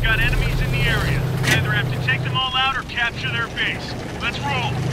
We've got enemies in the area. We either have to take them all out or capture their base. Let's roll.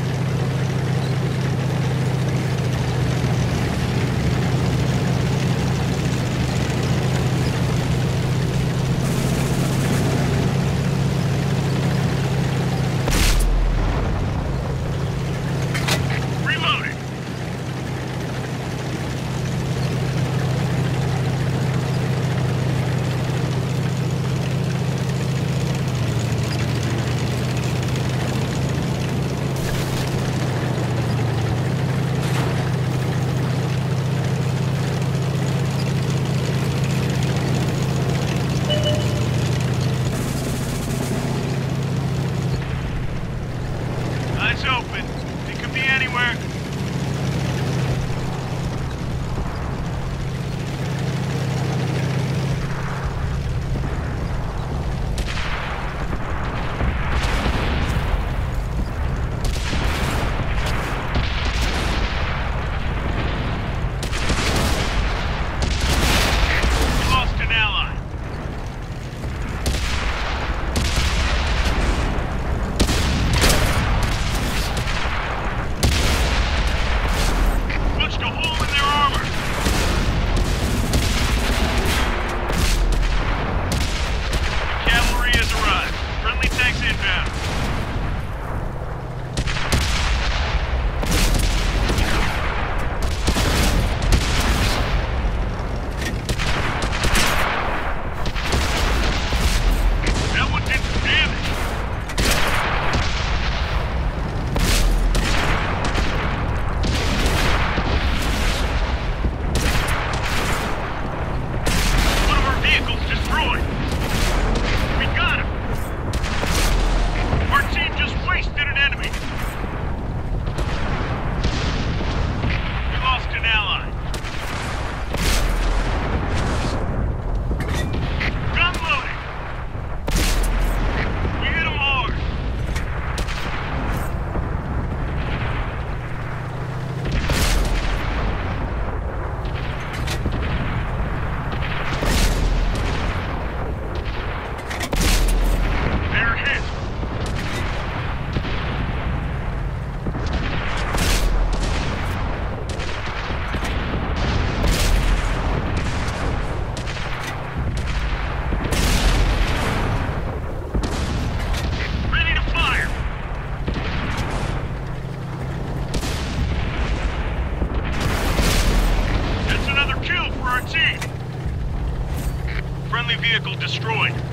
destroyed.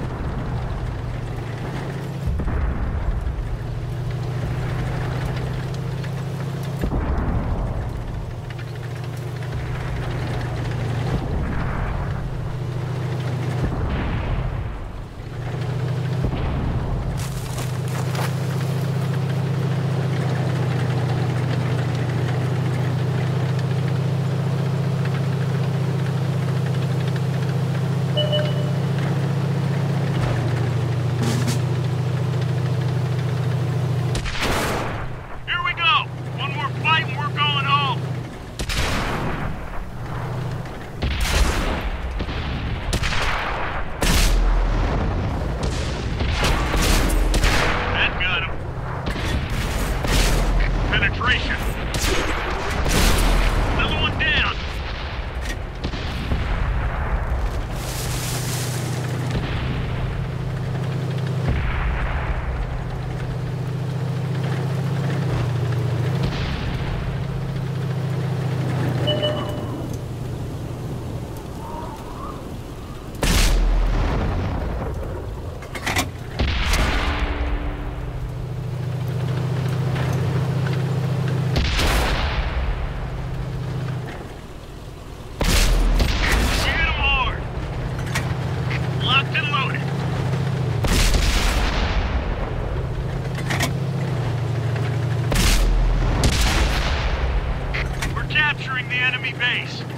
base.